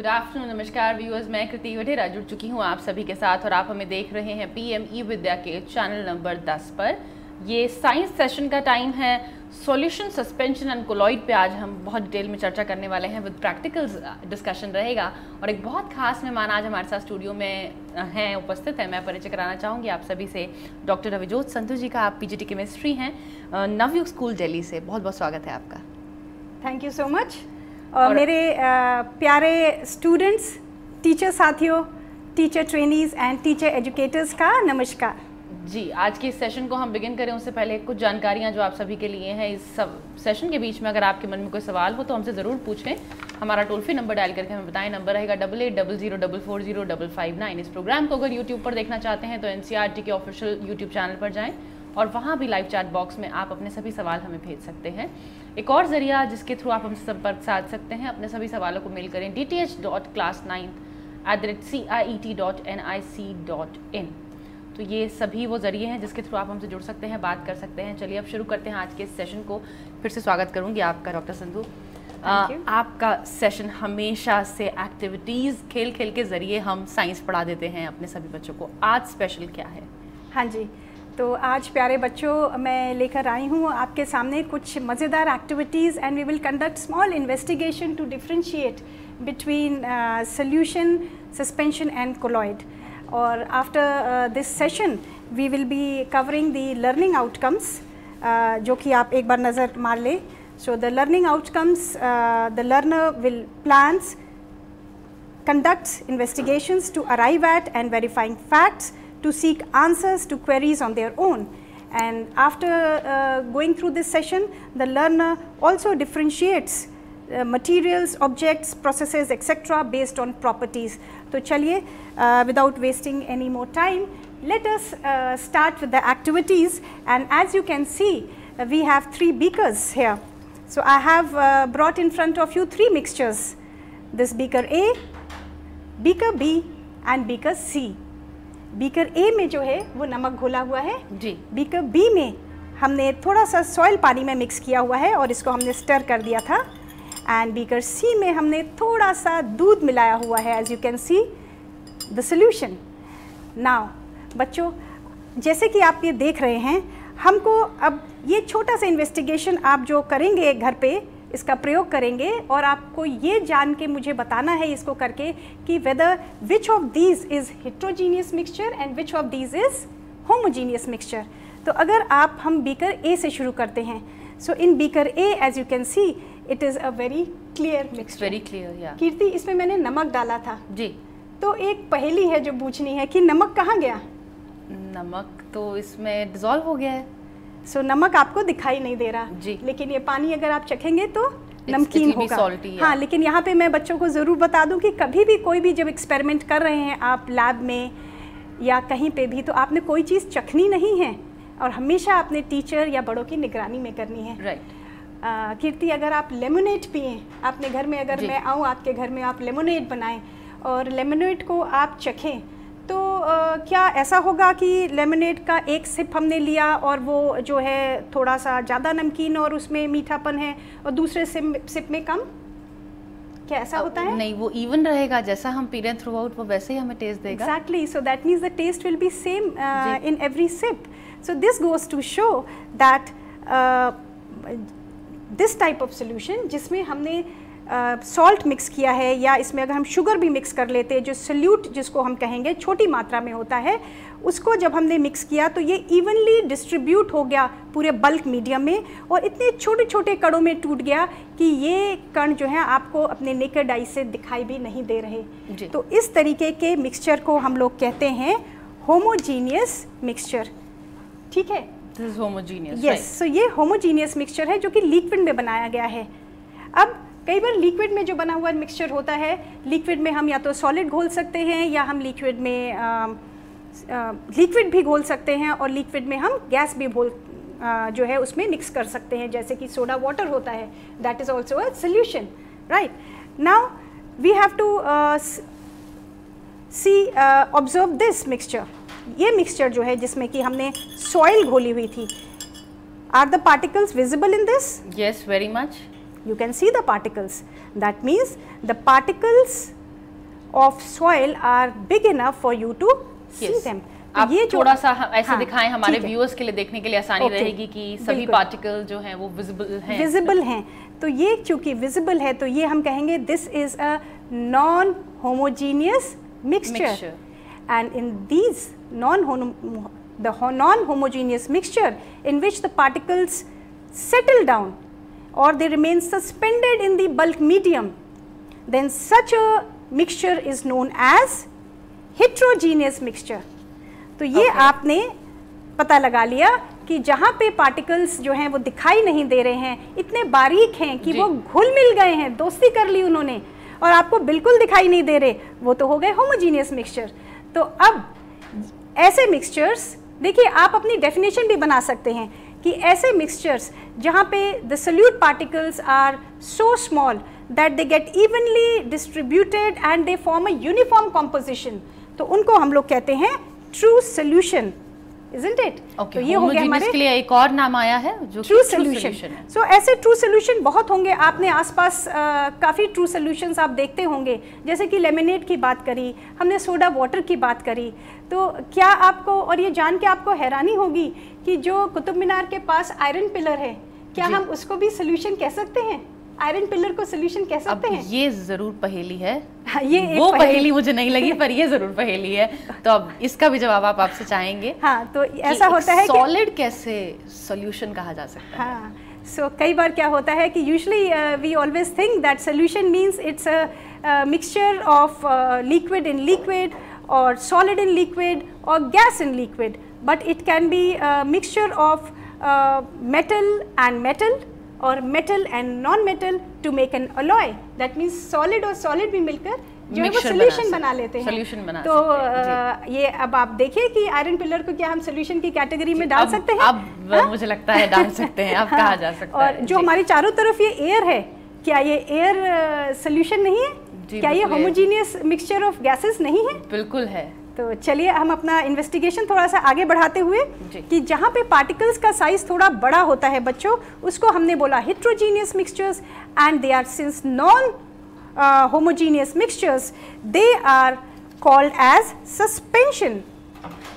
Good afternoon नमस्कार viewers मैं कृति वढेरा जुड़ चुकी हूँ आप सभी के साथ और आप हमें देख रहे हैं पीएम ई विद्या के चैनल नंबर 10 पर। ये साइंस सेशन का टाइम है सॉल्यूशन सस्पेंशन एंड कोलॉइड पे आज हम बहुत डिटेल में चर्चा करने वाले हैं विद प्रैक्टिकल डिस्कशन रहेगा। और एक बहुत खास मेहमान आज हमारे साथ स्टूडियो में हैं, उपस्थित हैं। मैं परिचय कराना चाहूँगी आप सभी से। डॉक्टर रविजोत संधु जी का आप पीजीटी केमिस्ट्री हैं नवयुग स्कूल दिल्ली से। बहुत बहुत स्वागत है आपका। थैंक यू सो मच और मेरे प्यारे स्टूडेंट्स टीचर साथियों teacher trainees and teacher educators का नमस्कार। जी आज के इस सेशन को हम बिगिन करें उससे पहले कुछ जानकारियाँ जो आप सभी के लिए हैं इस सब सेशन के बीच में अगर आपके मन में कोई सवाल हो तो हमसे ज़रूर पूछें। हमारा टोल फ्री नंबर डायल करके हमें बताएँ। नंबर रहेगा double eight double zero double four zero double five nine इस प्रोग्राम को अगर यूट्यूब पर देखना चाहते हैं तो एन e के ऑफिशियल यूट्यूब चैनल पर जाएँ और वहाँ भी लाइव चैट बॉक्स में आप अपने सभी सवाल हमें भेज सकते हैं। एक और ज़रिया जिसके थ्रू आप हमसे संपर्क साध सकते हैं अपने सभी सवालों को मेल करें D T H dot class ninth at the rate C I E T dot N I C dot in तो ये सभी वो ज़रिए हैं जिसके थ्रू आप हमसे जुड़ सकते हैं बात कर सकते हैं। चलिए अब शुरू करते हैं आज के सेशन को। फिर से स्वागत करूँगी आपका डॉक्टर संधू। आपका सेशन हमेशा से एक्टिविटीज़ खेल खेल के ज़रिए हम साइंस पढ़ा देते हैं अपने सभी बच्चों को। आज स्पेशल क्या है? हाँ जी। तो आज प्यारे बच्चों, मैं लेकर आई हूँ आपके सामने कुछ मज़ेदार activities and we will conduct small investigation to differentiate between solution suspension and colloid और after this session we will be covering the learning outcomes जो कि आप एक बार नज़र मार लें। So the learning outcomes the learner will plans conducts investigations to arrive at and verifying facts to seek answers to queries on their own. And after uh, going through this session, the learner also differentiates uh, materials, objects, processes, etc. based on properties. So, chaliye, uh, without wasting any more time, let us uh, start with the activities. And as you can see, uh, we have three beakers here. So, I have uh, brought in front of you three mixtures. This beaker A, beaker B and beaker C. Beaker A में जो है वो नमक घोला हुआ है। जी। Beaker B में हमने थोड़ा सा सॉयल पानी में मिक्स किया हुआ है और इसको हमने स्टर कर दिया था। एंड बीकर सी में हमने थोड़ा सा दूध मिलाया हुआ है as you can see the solution now बच्चों जैसे कि आप ये देख रहे हैं हमको अब ये छोटा सा इन्वेस्टिगेशन आप जो करेंगे घर पे इसका प्रयोग करेंगे और आपको ये जान के मुझे बताना है इसको करके कि whether which of these is heterogeneous mixture and which of these is homogeneous mixture तो अगर आप हम बीकर ए से शुरू करते हैं so in beaker A as you can see it is a very clear mix very clear Kirti इसमें मैंने नमक डाला था। जी। तो एक पहेली है जो पूछनी है कि नमक कहाँ गया? नमक तो इसमें डिजोल्व हो गया है। सो so, नमक आपको दिखाई नहीं दे रहा। जी। लेकिन ये पानी अगर आप चखेंगे तो नमकीन होगा। हाँ लेकिन यहाँ पे मैं बच्चों को ज़रूर बता दूँ कि कभी भी कोई भी जब एक्सपेरिमेंट कर रहे हैं आप लैब में या कहीं पे भी तो आपने कोई चीज़ चखनी नहीं है और हमेशा अपने टीचर या बड़ों की निगरानी में करनी है। राइट कीर्ति अगर आप लेमोनेट पिए अपने घर में अगर मैं आऊँ आपके घर में आप लेमोनेट बनाएँ और लेमोनेट को आप चखें तो आ, क्या ऐसा होगा कि लेमनेड का एक सिप हमने लिया और वो जो है थोड़ा सा ज़्यादा नमकीन और उसमें मीठापन है और दूसरे सिप सिप में कम? क्या ऐसा होता है? नहीं वो इवन रहेगा जैसा हम पी रहे हैं थ्रू आउट वो वैसे ही हमें टेस्ट देगा। Exactly so that means the test will be same in every sip so this goes to show that this type of solution जिसमें हमने सॉल्ट मिक्स किया है या इसमें अगर हम शुगर भी मिक्स कर लेते हैं जो सल्यूट जिसको हम कहेंगे छोटी मात्रा में होता है उसको जब हमने मिक्स किया तो ये इवनली डिस्ट्रीब्यूट हो गया पूरे बल्क मीडियम में और इतने छोटे छोटे कणों में टूट गया कि ये कण जो है आपको अपने नेकेड आई से दिखाई भी नहीं दे रहे। तो इस तरीके के मिक्सचर को हम लोग कहते हैं होमोजीनियस मिक्सचर ठीक है? दिस होमोजीनियस यस सो ये होमोजीनियस मिक्सचर है जो कि लिक्विड में बनाया गया है। अब कई बार लिक्विड में जो बना हुआ मिक्सचर होता है लिक्विड में हम या तो सॉलिड घोल सकते हैं या हम लिक्विड में लिक्विड भी घोल सकते हैं और लिक्विड में हम गैस भी घोल जो है उसमें मिक्स कर सकते हैं। जैसे कि सोडा वाटर होता है that is also a solution right now we have to see observe this mixture ये मिक्सचर जो है जिसमें कि हमने सॉइल घोली हुई थी। Are the particles visible in this yes very much you can see the particles. That means the particles of soil are big enough for you to yes. see them तो आप ये थोड़ा सा ऐसे हाँ, दिखाएँ हमारे व्यूअर्स के लिए देखने के लिए आसानी रहेगी कि सभी पार्टिकल जो हैं वो विजिबल हैं। विजिबल हैं। तो ये चूँकि विजिबल है तो ये हम कहेंगे this is a non homogeneous mixture and in these non the non homogeneous mixture in which the particles settle down or they remain suspended in the bulk medium then such a mixture is known as heterogeneous mixture. तो ये Okay. आपने पता लगा लिया कि जहाँ पे particles जो हैं वो दिखाई नहीं दे रहे हैं इतने बारीक हैं कि वो घुल मिल गए हैं दोस्ती कर ली उन्होंने और आपको बिल्कुल दिखाई नहीं दे रहे वो तो हो गए होमोजीनियस मिक्सचर तो अब ऐसे मिक्सचर्स देखिए आप अपनी डेफिनेशन भी बना सकते हैं। कि ऐसे मिक्सचर्स जहाँ पे the solute particles are so small that they get evenly distributed and they form a uniform composition तो उनको हम लोग कहते हैं true solution isn't it okay तो ये हो गया हमारे लिए एक और नाम आया है जो ट्रू सोल्यूशन है। सो ऐसे ट्रू सोल्यूशन बहुत होंगे। आपने आसपास काफ़ी ट्रू सोल्यूशंस आप देखते होंगे। जैसे कि लेमिनेट की बात करी हमने सोडा वाटर की बात करी। तो क्या आपको और ये जान के आपको हैरानी होगी कि जो कुतुब मीनार के पास आयरन पिलर है क्या हम उसको भी सोल्यूशन कह सकते हैं? आयरन पिलर को सोल्यूशन कह सकते हैं? ये ज़रूर पहेली है। हाँ, ये एक वो पहेली- पहेली मुझे नहीं लगी पर ये ज़रूर पहेली है। तो अब इसका भी जवाब आप आपसे चाहेंगे हाँ तो ऐसा होता है सॉलिड कैसे सॉल्यूशन कहा जा सकता है? हाँ सो कई बार क्या होता है कि usually we always think that solution means it's a mixture of liquid in liquid और सॉलिड इन लिक्विड और gas in liquid but it can be mixture of metal and metal और metal and non metal to make an alloy that means solid और solid भी मिलकर जो है वो solution बना लेते हैं। बना तो हैं, uh, ये अब आप देखिए कि आयरन पिलर को क्या हम सोल्यूशन की कैटेगरी में डाल अब- सकते हैं? अब हाँ? मुझे लगता है डाल सकते हैं अब कहा जा सकता और है। जी। हमारी चारों तरफ़ ये एयर है क्या ये एयर सोल्यूशन नहीं है? क्या ये होमोजीनियस मिक्सचर ऑफ़ गैसेस नहीं है? बिल्कुल है। तो चलिए हम अपना इन्वेस्टिगेशन थोड़ा सा आगे बढ़ाते हुए कि जहाँ पे पार्टिकल्स का साइज़ थोड़ा बड़ा होता है बच्चों उसको हमने बोला heterogeneous mixtures and they are since non homogeneous mixtures they are called as suspension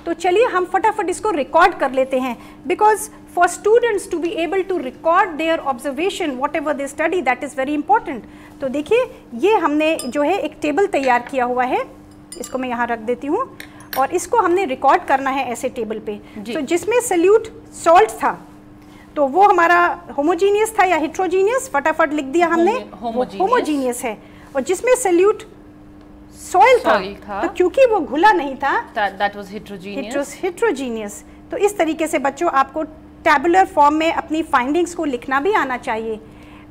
तो चलिए हम फटाफट इसको रिकॉर्ड कर लेते हैं because for students to be able to record their observation whatever they study that is very important तो देखिए ये हमने जो है एक टेबल तैयार किया हुआ है। इसको मैं यहाँ रख देती हूँ और इसको हमने रिकॉर्ड करना है ऐसे टेबल पे। तो जिसमें सल्यूट सॉल्ट था तो वो हमारा होमोजीनियस था या हिट्रोजीनियस फटाफट लिख दिया हमने। होमोजीनियस है। और जिसमें सल्यूट सॉइल था, था। तो क्योंकि वो घुला नहीं था दैट वाज heterogeneous हिट्रोजीनियस तो इस तरीके से बच्चों आपको टैबुलर फॉर्म में अपनी फाइंडिंग्स को लिखना भी आना चाहिए।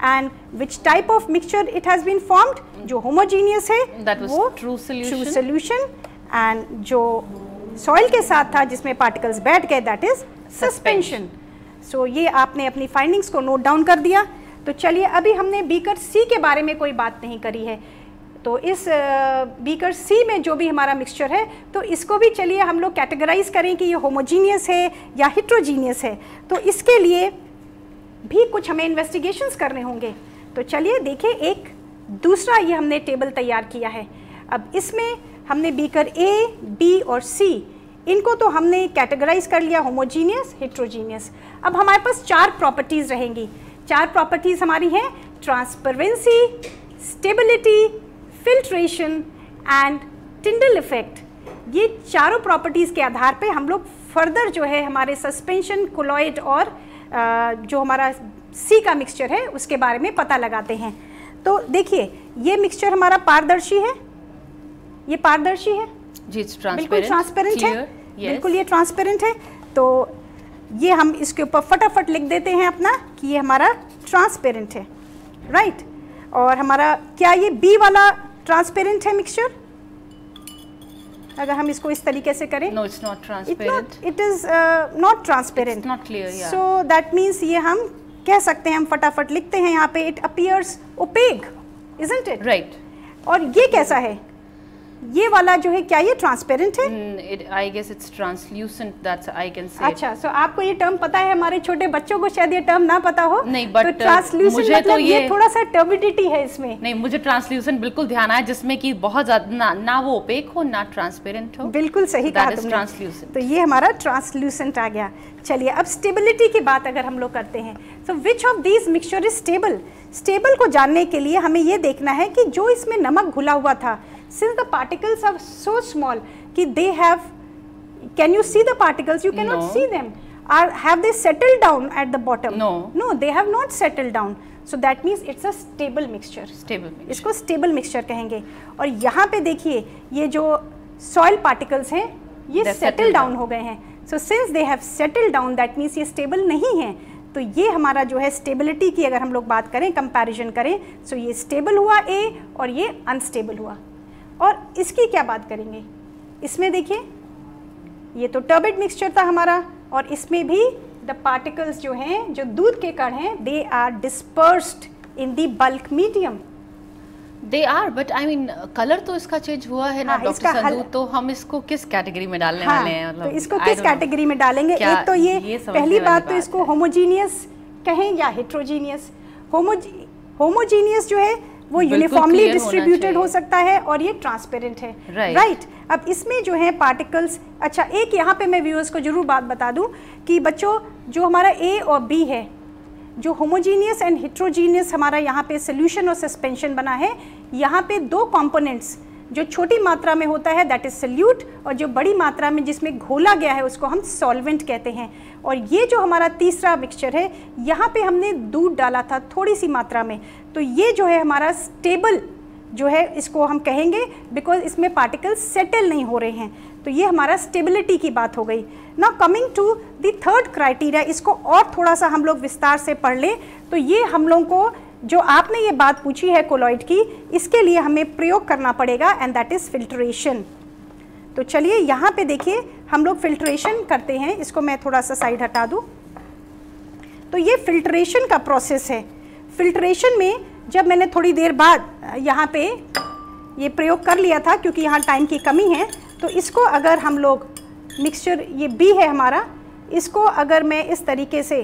And which type of mixture it has been formed जो होमोजीनियस है That was वो true solution. सोल्यूशन एंड जो सॉइल के साथ था जिसमें पार्टिकल्स बैठ गए दैट इज़ सस्पेंशन सो ये आपने अपनी फाइंडिंग्स को नोट डाउन कर दिया तो चलिए अभी हमने बीकर सी के बारे में कोई बात नहीं करी है तो इस बीकर सी में जो भी हमारा मिक्सचर है तो इसको भी चलिए हम लोग कैटेगराइज करें कि ये होमोजीनियस है या हिट्रोजीनियस है तो इसके लिए भी कुछ हमें इन्वेस्टिगेशंस करने होंगे। तो चलिए देखिए एक दूसरा ये हमने टेबल तैयार किया है। अब इसमें हमने बीकर ए बी और सी इनको तो हमने कैटेगराइज कर लिया होमोजीनियस हिट्रोजीनियस अब हमारे पास चार प्रॉपर्टीज़ रहेंगी। चार प्रॉपर्टीज़ हमारी हैं transparency stability filtration and Tyndall effect ये चारों प्रॉपर्टीज़ के आधार पे हम लोग फर्दर जो है हमारे सस्पेंशन कोलॉइड और जो हमारा सी का मिक्सचर है उसके बारे में पता लगाते हैं। तो देखिए ये मिक्सचर हमारा पारदर्शी है। ये पारदर्शी है। जी बिल्कुल ट्रांसपेरेंट ट्रांसपेरेंट है। बिल्कुल ये ट्रांसपेरेंट है। तो ये हम इसके ऊपर फटाफट लिख देते हैं अपना कि ये हमारा ट्रांसपेरेंट है। राइट और हमारा क्या ये बी वाला ट्रांसपेरेंट है मिक्सचर अगर हम इसको इस तरीके से करें it is not transparent not clear so that means ये हम कह सकते हैं हम फटाफट लिखते हैं यहाँ पे it appears opaque isn't it right और ये कैसा है? ये वाला जो है क्या ये ट्रांसपेरेंट है? I guess it's translucent that's I can say अच्छा सो so आपको ये टर्म पता है हमारे छोटे बच्चों को शायद ये टर्म ना पता हो। नहीं बट तो ट्रांसल्यूसेंट मुझे मतलब तो ये, ये थोड़ा सा टर्बिडिटी है इसमें। नहीं मुझे ट्रांसल्यूसेंट बिल्कुल ध्यान आया जिसमें कि बहुत ज़्यादा ना, ना वो ओपेक हो ना ट्रांसपेरेंट हो। बिल्कुल सही That कहा तुमने। translucent. तो ये हमारा ट्रांसल्यूसेंट आ गया। चलिए अब स्टेबिलिटी की बात अगर हम लोग करते हैं so which of these mixture is stable stable को जानने के लिए हमें ये देखना है कि जो इसमें नमक घुला हुआ था since the particles are so small कि they have can you see the particles you can not No. See them are have they settle down at the bottom No. No they have not settle down so that means it's a stable mixture stable इसको stable mixture कहेंगे। और यहाँ पे देखिए ये जो soil particles हैं ये सेटल डाउन हो गए हैं। So since they have settle down that means ये स्टेबल नहीं है तो ये हमारा जो है स्टेबिलिटी की अगर हम लोग बात करें कंपैरिजन करें सो ये स्टेबल हुआ ए और ये अनस्टेबल हुआ। और इसकी क्या बात करेंगे? इसमें देखिए ये तो टर्बिड मिक्सचर था हमारा और इसमें भी द पार्टिकल्स जो हैं जो दूध के कण हैं they are dispersed in the bulk medium they are but I mean colour तो इसका चेंज हुआ है ना हाँ, डॉक्टर इसका हल- तो हम इसको किस कैटेगरी में डालने हाँ, वाले हैं? तो इसको किस कैटेगरी में डालेंगे? एक तो ये, ये पहली वाली बात तो इसको होमोजीनियस कहें या हेट्रोजीनियस होमोजीनियस जो है वो यूनिफॉर्मली डिस्ट्रीब्यूटेड हो सकता है और ये ट्रांसपेरेंट है राइट Right. right? अब इसमें जो है पार्टिकल्स अच्छा एक यहाँ पे मैं व्यूअर्स को ज़रूर बात बता दूँ कि बच्चों जो हमारा ए और बी है जो होमोजीनियस एंड हिट्रोजीनियस हमारा यहाँ पे सोल्यूशन और सस्पेंशन बना है यहाँ पे दो कंपोनेंट्स जो छोटी मात्रा में होता है दैट इज़ सल्यूट और जो बड़ी मात्रा में जिसमें घोला गया है, उसको हम सॉल्वेंट कहते हैं। और ये जो हमारा तीसरा मिक्सचर है, यहाँ पे हमने दूध डाला था थोड़ी सी मात्रा में। तो ये जो है हमारा स्टेबल जो है, इसको हम कहेंगे बिकॉज़ इसमें पार्टिकल सेटल नहीं हो रहे हैं। तो ये हमारा स्टेबिलिटी की बात हो गई। ना coming to the third criteria इसको और थोड़ा सा हम लोग विस्तार से पढ़ लें। तो ये हम लोगों को जो आपने ये बात पूछी है कोलॉइड की, इसके लिए हमें प्रयोग करना पड़ेगा एंड दैट इज़ फिल्ट्रेशन तो चलिए यहाँ पे देखिए, हम लोग फिल्ट्रेशन करते हैं, इसको मैं थोड़ा सा साइड हटा दूँ। तो ये फिल्ट्रेशन का प्रोसेस है। फिल्ट्रेशन में जब मैंने थोड़ी देर बाद, यहाँ पे ये प्रयोग कर लिया था, क्योंकि यहाँ टाइम की कमी है तो इसको अगर हम लोग मिक्सचर ये बी है हमारा, इसको अगर मैं इस तरीके से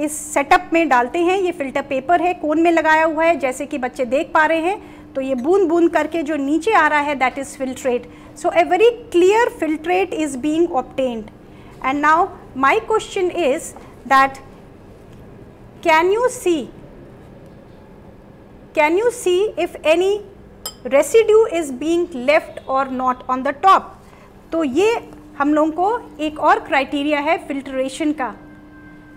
इस सेटअप में डालते हैं। ये फ़िल्टर पेपर है कोन में लगाया हुआ है, जैसे कि बच्चे देख पा रहे हैं। तो ये बूंद बूंद करके जो नीचे आ रहा है that is filtrate so a very clear filtrate is being obtained and now my question is that can you see can you see if any residue is being left or not on the top? तो ये हम लोगों को एक और criteria है filtration का।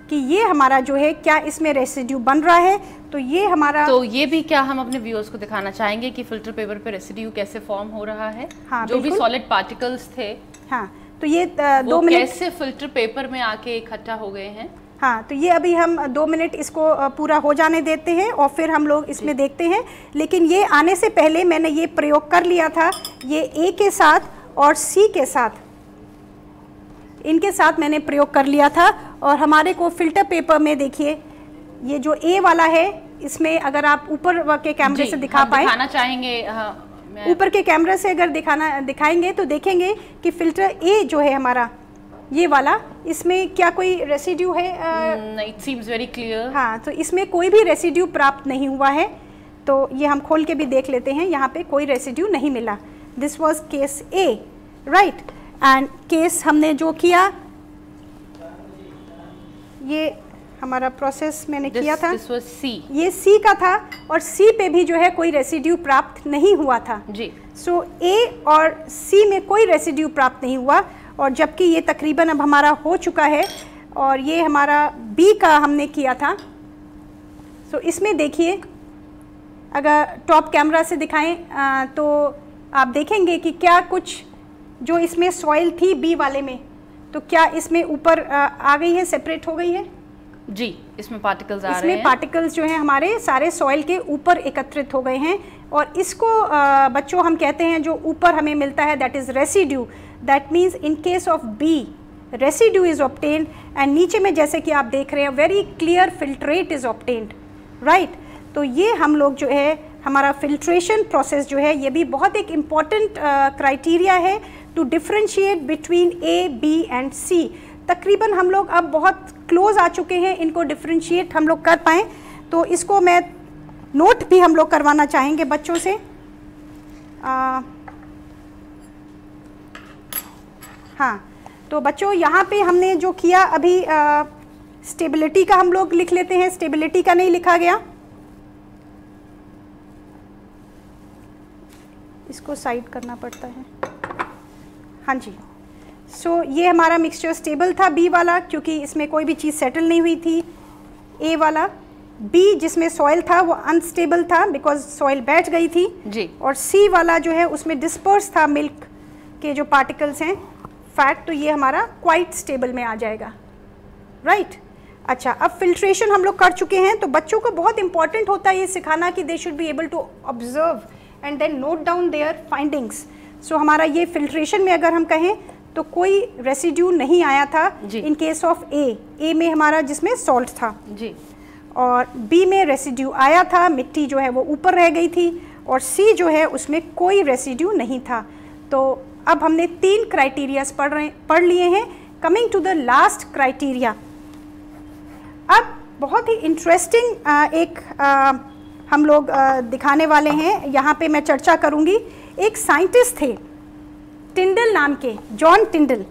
कि ये हमारा जो है क्या इसमें रेसिड्यू बन रहा है? तो ये हमारा तो ये भी क्या हम अपने व्यूअर्स को दिखाना चाहेंगे कि फ़िल्टर पेपर पे रेसिड्यू कैसे फॉर्म हो रहा है? हाँ, जो भी सॉलिड पार्टिकल्स थे। हाँ तो ये दो मिनट कैसे फ़िल्टर पेपर में आके इकट्ठा हो गए हैं? हाँ तो ये अभी हम दो मिनट इसको पूरा हो जाने देते हैं और फिर हम लोग इसमें देखते हैं। लेकिन ये आने से पहले मैंने ये प्रयोग कर लिया था ये ए के साथ और सी के साथ। इनके साथ मैंने प्रयोग कर लिया था और हमारे को फ़िल्टर पेपर में देखिए ये जो ए वाला है इसमें अगर आप ऊपर के कैमरे से दिखा पाए। दिखाना चाहेंगे हाँ, ऊपर के कैमरे से अगर दिखाना दिखाएँगे तो देखेंगे कि फ़िल्टर ए जो है हमारा ये वाला इसमें क्या कोई रेसिड्यू है? इट सीम्स वेरी क्लियर हाँ तो इसमें कोई भी रेसिड्यू प्राप्त नहीं हुआ है तो ये हम खोल के भी देख लेते हैं यहाँ पे कोई रेसिड्यू नहीं मिला। This was case A right and case हमने जो किया ये हमारा प्रोसेस मैंने this, किया था। सी ये सी का था और सी पे भी जो है कोई रेसिड्यू प्राप्त नहीं हुआ था। जी। सो ए और सी में कोई रेसिड्यू प्राप्त नहीं हुआ और जबकि ये तकरीबन अब हमारा हो चुका है और ये हमारा बी का हमने किया था। सो so, इसमें देखिए अगर टॉप कैमरा से दिखाएँ आ, तो आप देखेंगे कि क्या कुछ जो इसमें सॉइल थी बी वाले में तो क्या इसमें ऊपर आ, गई है सेपरेट हो गई है? जी इसमें पार्टिकल्स आ रहे इसमें हैं। पार्टिकल्स जो हैं हमारे सारे सॉइल के ऊपर एकत्रित हो गए हैं और इसको बच्चों हम कहते हैं जो ऊपर हमें मिलता है that is residue that means in case of B residue is obtained and नीचे में जैसे कि आप देख रहे हैं very clear filtrate is obtained right तो ये हम लोग जो है हमारा फिल्ट्रेशन प्रोसेस जो है ये भी बहुत एक इंपॉर्टेंट क्राइटेरिया है to differentiate between A B and C तकरीबन हम लोग अब बहुत क्लोज आ चुके हैं इनको डिफ्रेंशिएट हम लोग कर पाएँ। तो इसको मैं नोट भी हम लोग करवाना चाहेंगे बच्चों से। आ, हाँ तो बच्चों यहाँ पे हमने जो किया अभी स्टेबिलिटी का हम लोग लिख लेते हैं। स्टेबिलिटी का नहीं लिखा गया। इसको साइड करना पड़ता है। हाँ जी। सो so, ये हमारा मिक्सचर स्टेबल था बी वाला क्योंकि इसमें कोई भी चीज़ सेटल नहीं हुई थी। ए वाला। बी जिसमें सॉइल था वो अनस्टेबल था बिकॉज़ सॉइल बैठ गई थी। जी। और सी वाला जो है उसमें डिस्पर्स था मिल्क के जो पार्टिकल्स हैं। फैट तो ये हमारा क्वाइट स्टेबल में आ जाएगा। Right right? अच्छा अब फिल्ट्रेशन हम लोग कर चुके हैं तो बच्चों को बहुत इंपॉर्टेंट होता है ये सिखाना कि they should be able to observe and then note down their findings so so, हमारा ये फिल्ट्रेशन में अगर हम कहें तो कोई रेसिड्यू नहीं आया था इन केस ऑफ़ ए ए में हमारा जिसमें सॉल्ट था। जी। और बी में रेसिड्यू आया था मिट्टी जो है वो ऊपर रह गई थी और सी जो है उसमें कोई रेसिड्यू नहीं था। तो अब हमने तीन क्राइटेरियाज पढ़ रहे पढ़ लिए हैं। Coming to the last criteria अब बहुत ही इंटरेस्टिंग एक आ, हम लोग आ, दिखाने वाले हैं। यहाँ पे मैं चर्चा करूँगी। एक साइंटिस्ट थे, टिंडल नाम के, जॉन टिंडल।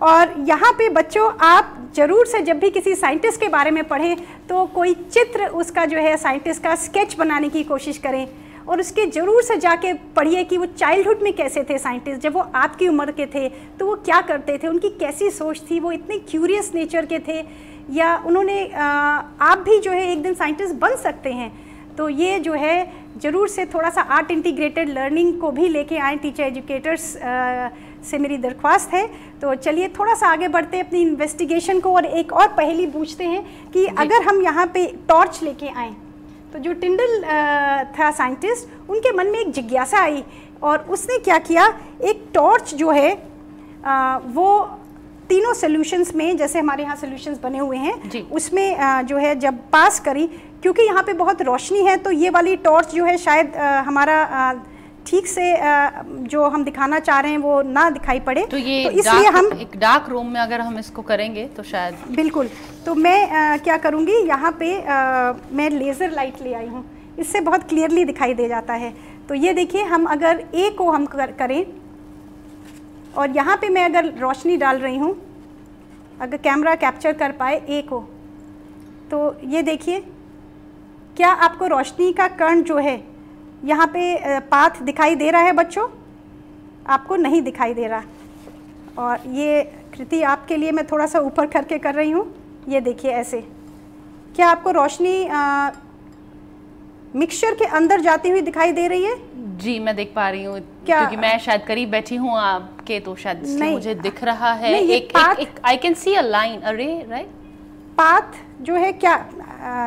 और यहाँ पे बच्चों, आप ज़रूर से जब भी किसी साइंटिस्ट के बारे में पढ़ें तो कोई चित्र उसका जो है, साइंटिस्ट का स्केच बनाने की कोशिश करें। और उसके ज़रूर से जाके पढ़िए कि वो चाइल्डहुड में कैसे थे साइंटिस्ट। जब वो आपकी उम्र के थे तो वो क्या करते थे? उनकी कैसी सोच थी? वो इतने क्यूरियस नेचर के थे? या उन्होंने आप भी जो है, एक दिन साइंटिस्ट बन सकते हैं? तो ये जो है ज़रूर से थोड़ा सा आर्ट इंटीग्रेटेड लर्निंग को भी लेके आए टीचर एजुकेटर्स से मेरी दरख्वास्त है। तो चलिए थोड़ा सा आगे बढ़ते हैं अपनी इन्वेस्टिगेशन को और एक और पहली पूछते हैं कि अगर हम यहाँ पे टॉर्च लेके आएँ तो जो टिंडल था साइंटिस्ट उनके मन में एक जिज्ञासा आई और उसने क्या किया? एक टॉर्च जो है आ, वो तीनों सोल्यूशंस में जैसे हमारे यहाँ सोल्यूशंस बने हुए हैं उसमें जो है जब पास करी क्योंकि यहाँ पे बहुत रोशनी है तो ये वाली टॉर्च जो है शायद हमारा ठीक से जो हम दिखाना चाह रहे हैं वो ना दिखाई पड़े। तो ये तो इसलिए हम एक डार्क रूम में अगर हम इसको करेंगे तो शायद बिल्कुल। तो मैं आ, क्या करूँगी यहाँ पे आ, मैं लेज़र लाइट ले आई हूँ। इससे बहुत क्लियरली दिखाई दे जाता है। तो ये देखिए हम अगर ए को हम कर, करें और यहाँ पे मैं अगर रोशनी डाल रही हूँ, अगर कैमरा कैप्चर कर पाए ए को तो ये देखिए, क्या आपको रोशनी का कर्ण जो है, यहाँ पे पाथ दिखाई दे रहा है बच्चों? आपको नहीं दिखाई दे रहा। और ये कृति आपके लिए मैं थोड़ा सा ऊपर करके कर रही हूँ। ये देखिए ऐसे। क्या आपको रोशनी मिक्सचर के अंदर जाती हुई दिखाई दे रही है? जी मैं देख पा रही हूँ क्योंकि मैं शायद करीब बैठी हूँ आपके तो शायद नहीं मुझे दिख रहा है। एक एक I can see a line अरे राइट पाथ जो है क्या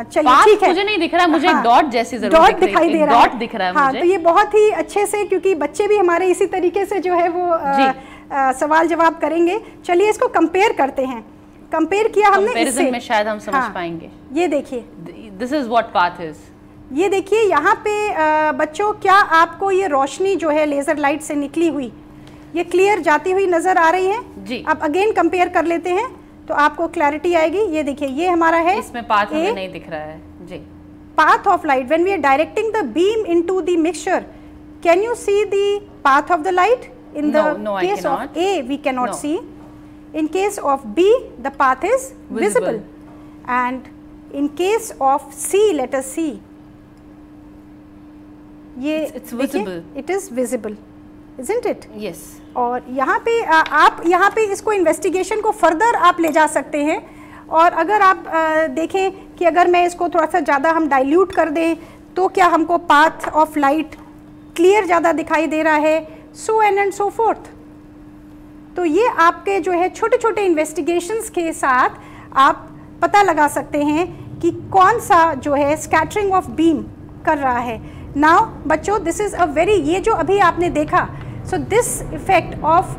चलिए ठीक है। मुझे नहीं दिख रहा मुझे हाँ, डॉट जैसी ज़रूर डॉट दिखाई दे रहा है। डॉट दिख रहा है हाँ, मुझे। तो ये बहुत ही अच्छे से क्योंकि बच्चे भी हमारे इसी तरीके से जो है वो आ, आ, सवाल जवाब करेंगे। चलिए इसको कंपेयर करते हैं। कंपेयर किया हमने इससे। में शायद हम समझ हाँ, पाएँगे। ये देखिए। This is what path is ये देखिए यहाँ पे बच्चों क्या आपको ये रोशनी जो है लेजर लाइट से निकली हुई ये क्लियर जाती हुई नज़र आ रही है? जी। अब अगेन कंपेयर कर लेते हैं तो आपको क्लैरिटी आएगी। ये देखिए ये हमारा है इसमें पाथ हमें नहीं दिख रहा है। जी। Path of light when we are directing the beam into the mixture can you see the path of the light in the case of A we can not see in case of B the path is visible and in case of C let us see ये it is visible isn't it yes और यहाँ पे आ, आप यहाँ पे इसको investigation को further आप ले जा सकते हैं। और अगर आप आ, देखें कि अगर मैं इसको थोड़ा सा ज़्यादा हम डाइल्यूट कर दें तो क्या हमको पाथ ऑफ़ लाइट क्लियर ज़्यादा दिखाई दे रहा है? So on and so forth तो ये आपके जो है छोटे छोटे इन्वेस्टिगेशंस के साथ आप पता लगा सकते हैं कि कौन सा जो है स्कैटरिंग ऑफ़ बीम कर रहा है। नाउ बच्चों दिस इज़ अ वेरी ये जो अभी आपने देखा so this effect of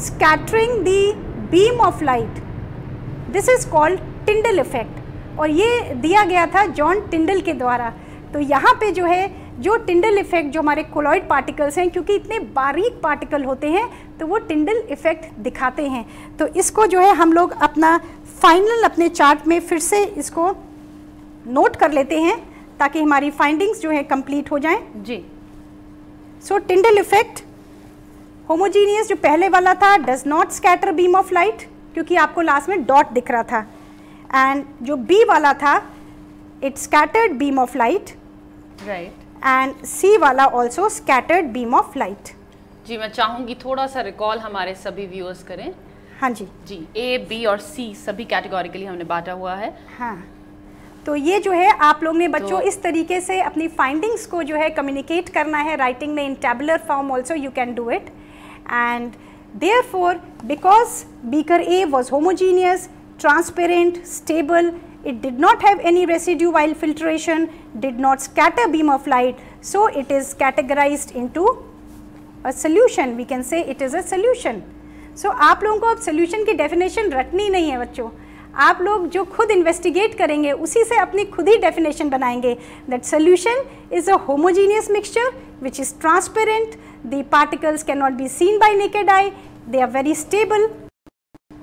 scattering the beam of light this is called Tyndall effect और ये दिया गया था जॉन टिंडल के द्वारा। तो यहाँ पे जो है, जो टिंडल इफ़ेक्ट जो हमारे कोलॉइड पार्टिकल्स हैं, क्योंकि इतने बारीक पार्टिकल होते हैं तो वो टिंडल इफ़ेक्ट दिखाते हैं। तो इसको जो है, हम लोग अपना फाइनल अपने चार्ट में फिर से इसको नोट कर लेते हैं। ताकि हमारी फाइंडिंग्स जो है कंप्लीट हो जाएँ। जी। सो टिंडल इफ़ेक्ट होमोजीनियस जो पहले वाला था does not scatter beam of light क्योंकि आपको लास्ट में डॉट दिख रहा था। एंड जो बी वाला था it scattered beam of light right and C वाला also scattered beam of light जी मैं चाहूँगी थोड़ा सा रिकॉल हमारे सभी व्यूअर्स करें। हाँ जी। जी ए बी और सी सभी कैटेगोरिकली हमने बांटा हुआ है। हाँ। तो ये जो है आप लोग ने बच्चों तो इस तरीके से अपनी फाइंडिंग्स को जो है कम्युनिकेट करना है राइटिंग में in tabular form also you can do it and therefore because beaker A was homogeneous transparent stable it did not have any residue while filtration did not scatter beam of light so it is categorize into a solution we can say it is a solution so आप लोगों को अब solution की definition रटनी नहीं है बच्चों। आप लोग जो खुद इन्वेस्टिगेट करेंगे उसी से अपनी खुद ही डेफिनेशन बनाएँगे that solution is a homogeneous mixture which is transparent the particles can not be seen by naked eye they are very stable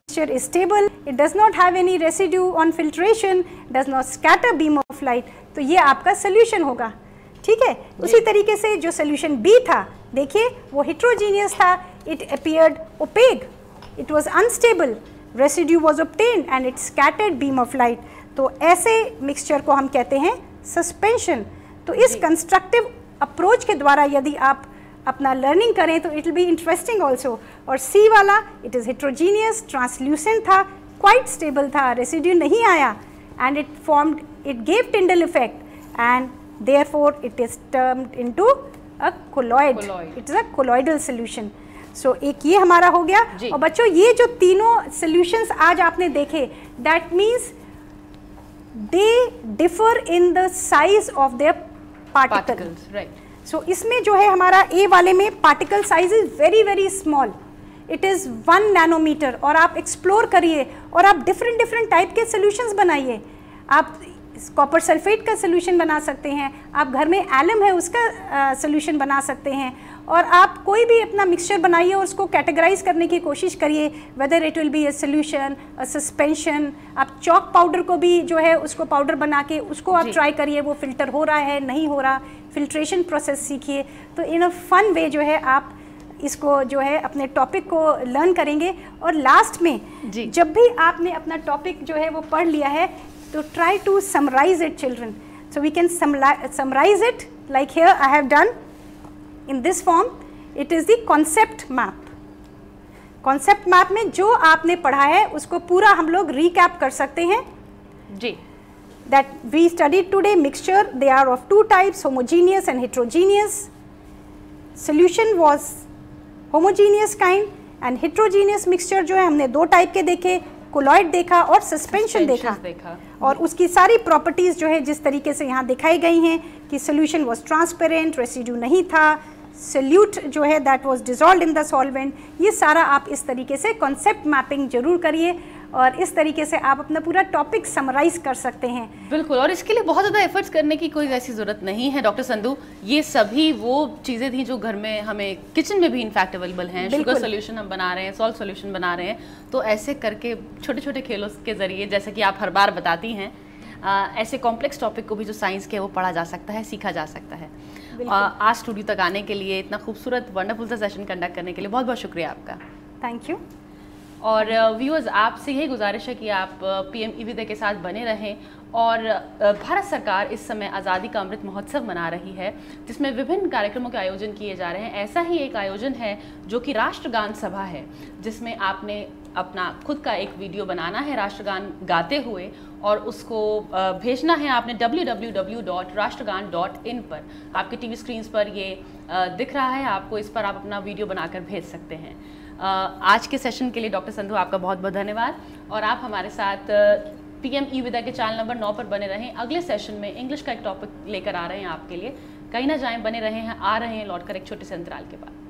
mixture is stable it does not have any residue on filtration does not scatter beam of light तो ये आपका solution होगा ठीक है उसी तरीके से जो solution B था देखिए वो heterogeneous था it appeared opaque it was unstable residue was obtained and it scattered beam of light. तो ऐसे mixture को हम कहते हैं suspension. तो इस constructive approach के द्वारा यदि आप अपना लर्निंग करें तो it will be interesting also और सी वाला इट इज़ हिट्रोजीनियस ट्रांसल्यूसेंट था क्वाइट स्टेबल था रेसिड्यू नहीं आया and it formed it gave Tyndall effect and therefore it is termed into a colloid it is a colloidal solution so एक ये हमारा हो गया। और बच्चों ये जो तीनों सोल्यूशंस आज आपने देखे that means they differ in the size of their particle particles right so इसमें जो है हमारा ए वाले में particle size is very very small it is one nanometer और आप एक्सप्लोर करिए और आप डिफरेंट डिफरेंट टाइप के सोल्यूशंस बनाइए। आप कॉपर सल्फेट का सोल्यूशन बना सकते हैं। आप घर में एलम है उसका सोल्यूशन बना सकते हैं। और आप कोई भी अपना मिक्सचर बनाइए और उसको कैटेगराइज करने की कोशिश करिए whether it will be a solution a suspension आप चॉक पाउडर को भी जो है उसको पाउडर बना के उसको आप ट्राई करिए वो फ़िल्टर हो रहा है नहीं हो रहा फिल्ट्रेशन प्रोसेस सीखिए। तो इन अ फन वे जो है आप इसको जो है अपने टॉपिक को लर्न करेंगे। और लास्ट में जी। जब भी आपने अपना टॉपिक जो है वो पढ़ लिया है तो try to summarise it children so we can summarise it like here I have done in this form it is the concept map concept map में जो आपने पढ़ा है उसको पूरा हम लोग रिकैप कर सकते हैं। जी। That we study today mixture they are of two types homogeneous and heterogeneous solution was homogeneous kind and heterogeneous mixture जो है हमने दो टाइप के देखे कोलॉइड देखा और सस्पेंशन देखा। देखा। और उसकी सारी प्रॉपर्टीज़ जो है जिस तरीके से यहाँ दिखाई गई हैं कि सोल्यूशन वॉज़ ट्रांसपेरेंट रेसिड्यू नहीं था सोल्यूट जो है that was dissolve in the solvent ये सारा आप इस तरीके से कॉन्सेप्ट मैपिंग ज़रूर करिए और इस तरीके से आप अपना पूरा टॉपिक समराइज कर सकते हैं। बिल्कुल और इसके लिए बहुत ज़्यादा एफर्ट्स करने की कोई ऐसी ज़रूरत नहीं है डॉक्टर संधू ये सभी वो चीज़ें थी जो घर में हमें किचन में भी इनफैक्ट अवेलेबल हैं। शुगर। सोल्यूशन हम बना रहे हैं सॉल्ट सोल्यूशन बना रहे हैं। तो ऐसे करके छोटे छोटे खेलों के ज़रिए जैसे कि आप हर बार बताती हैं आ, ऐसे कॉम्प्लेक्स टॉपिक को भी जो साइंस के है वो पढ़ा जा सकता है सीखा जा सकता है। आज स्टूडियो तक आने के लिए इतना खूबसूरत वंडरफुल सा सेशन कंडक्ट करने के लिए बहुत बहुत शुक्रिया आपका। थैंक यू और व्यूअर्स आपसे यही गुजारिश है कि आप पी एम विदय के साथ बने रहें और भारत सरकार इस समय आज़ादी का अमृत महोत्सव मना रही है जिसमें विभिन्न कार्यक्रमों के आयोजन किए जा रहे हैं। ऐसा ही एक आयोजन है जो कि राष्ट्रगान सभा है जिसमें आपने अपना खुद का एक वीडियो बनाना है राष्ट्रगान गाते हुए और उसको भेजना है आपने www.rashtragan.in पर। आपके टीवी स्क्रीन्स पर ये दिख रहा है, आपको इस पर आप अपना वीडियो बनाकर भेज सकते हैं। आज के सेशन के लिए डॉक्टर संधू आपका बहुत बहुत धन्यवाद। और आप हमारे साथ पी एम ई विदा के चैनल नंबर नौ पर बने रहें। अगले सेशन में इंग्लिश का एक टॉपिक लेकर आ रहे हैं आपके लिए। कहीं ना जाएँ, बने रहे हैं, आ रहे हैं, लौटकर एक छोटे से अंतराल के बाद।